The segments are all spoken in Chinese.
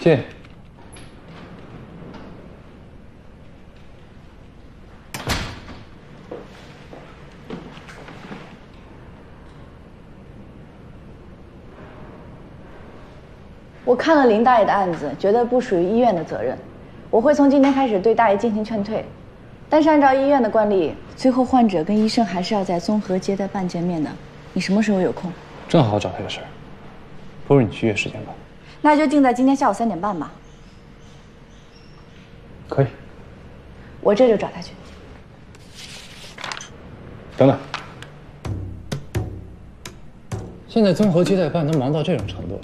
进。我看了林大爷的案子，觉得不属于医院的责任，我会从今天开始对大爷进行劝退。但是按照医院的惯例，最后患者跟医生还是要在综合接待办见面的。你什么时候有空？正好找他有事儿，不如你去约时间吧。那就定在今天下午三点半吧。可以。我这就找他去。等等，现在综合接待办都忙到这种程度了，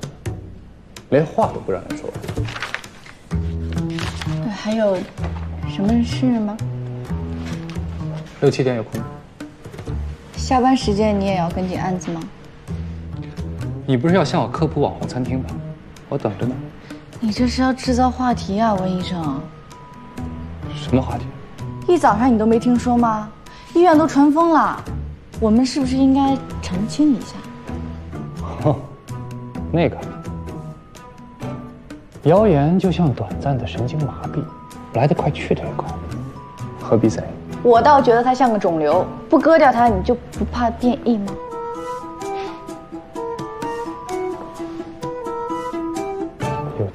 连话都不让人说。对，还有什么事吗？六七点有空吗？下班时间你也要跟进案子吗？你不是要向我科普网红餐厅吗？我等着呢。你这是要制造话题啊，温医生。什么话题？一早上你都没听说吗？医院都传疯了，我们是不是应该澄清一下？哼，那个谣言就像短暂的神经麻痹，来得快去得也快，何必在意？我倒觉得它像个肿瘤，不割掉它，你就不怕变异吗？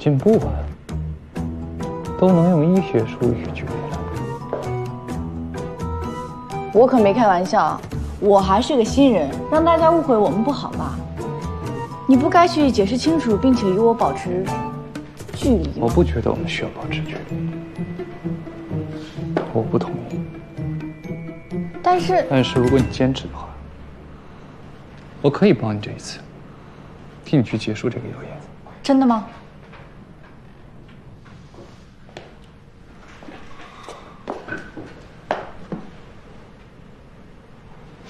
进步啊，都能用医学术语决了。我可没开玩笑，我还是个新人，让大家误会我们不好吧？你不该去解释清楚，并且与我保持距离。我不觉得我们需要保持距离，我不同意。但是，但是如果你坚持的话，我可以帮你这一次，替你去结束这个谣言。真的吗？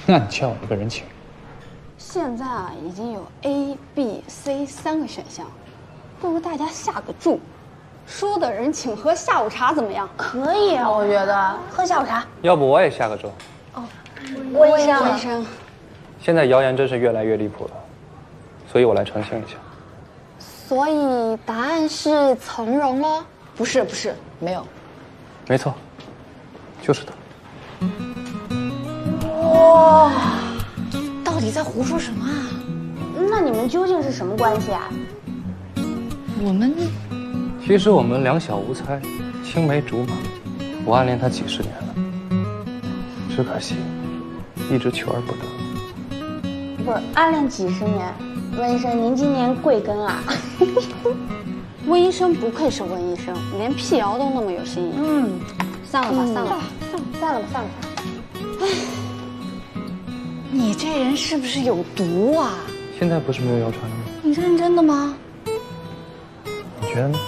那你欠我一个人情。现在啊，已经有 A、B、C 三个选项，不如大家下个注，输的人请喝下午茶，怎么样？可以啊，我觉得喝下午茶。要不我也下个注。温医生，温医生，现在谣言真是越来越离谱了，所以我来澄清一下。所以答案是从容了。不是，不是，没有。没错，就是他。哇，到底在胡说什么啊？那你们究竟是什么关系啊？我们其实我们两小无猜，青梅竹马，我暗恋他几十年了，只可惜一直求而不得。不是暗恋几十年，温医生，您今年贵庚啊？温医生不愧是温医生，连辟谣都那么有新意。嗯，散了吧，嗯散了吧，散了吧，散了吧。你这人是不是有毒啊？现在不是没有谣传了吗？你认真的吗？你觉得呢？